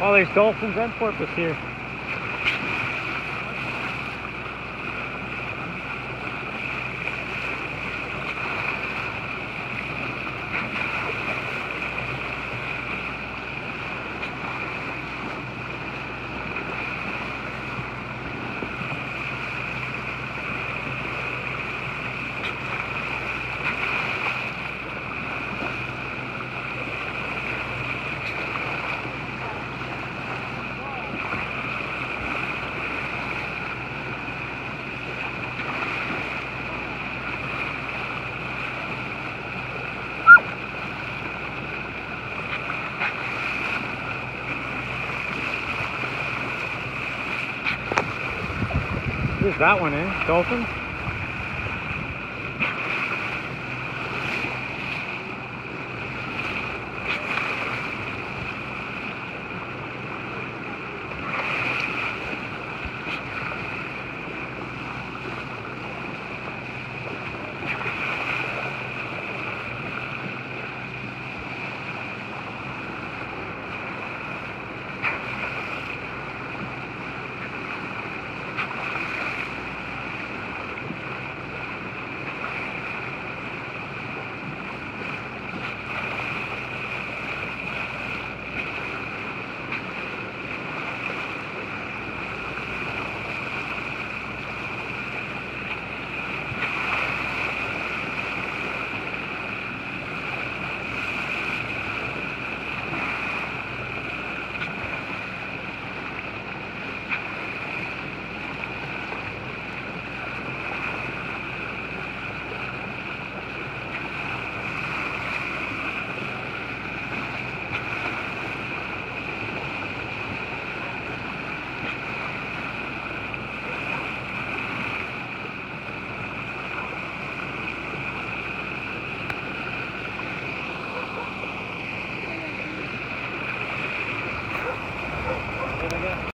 Oh, there's dolphins and porpoise here. There's that one, eh? Dolphin?